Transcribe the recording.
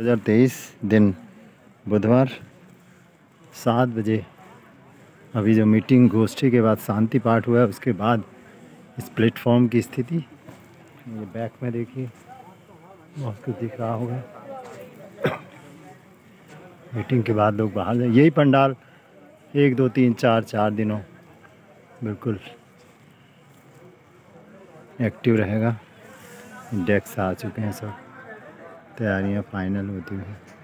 2023 दिन बुधवार सात बजे। अभी जो मीटिंग गोष्ठी के बाद शांति पाठ हुआ है, उसके बाद इस प्लेटफॉर्म की स्थिति। ये बैक में देखिए, बहुत कुछ दिख रहा होगा। मीटिंग के बाद लोग बाहर जाए। यही पंडाल एक, दो, तीन, चार चार दिनों बिल्कुल एक्टिव रहेगा। डेक्स आ चुके हैं सब। तैयारियाँ फाइनल होती हुई